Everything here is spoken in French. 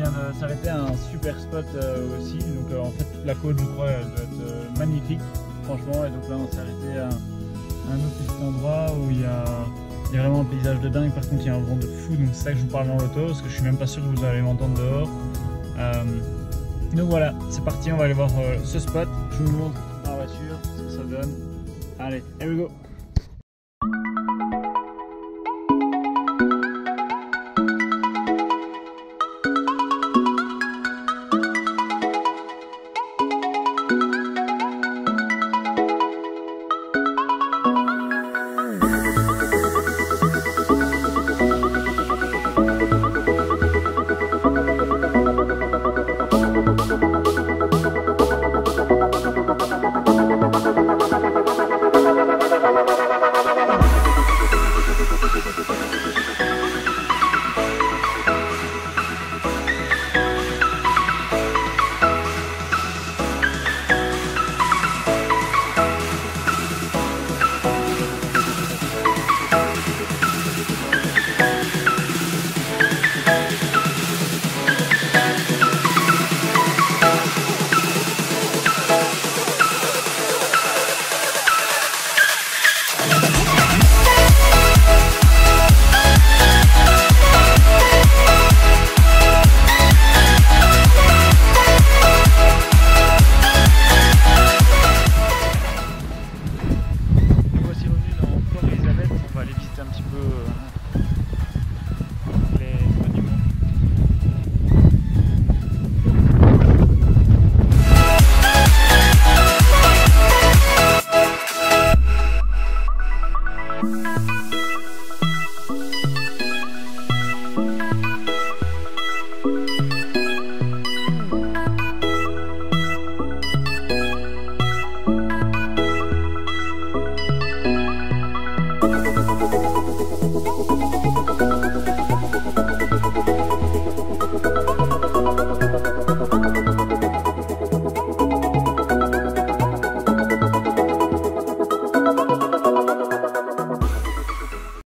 vient de s'arrêter à un super spot euh, aussi. Donc euh, en fait toute la côte je crois elle doit être euh, magnifique franchement. Et donc là on s'est arrêté à, un autre petit endroit où il y, a, vraiment un paysage de dingue. Par contre il y a un vent de fou donc c'est ça que je vous parle dans l'auto parce que je suis même pas sûr que vous allez m'entendre dehors. donc voilà, c'est parti, on va aller voir ce spot. Je vous montre la voiture, ce que ça donne. Allez, here we go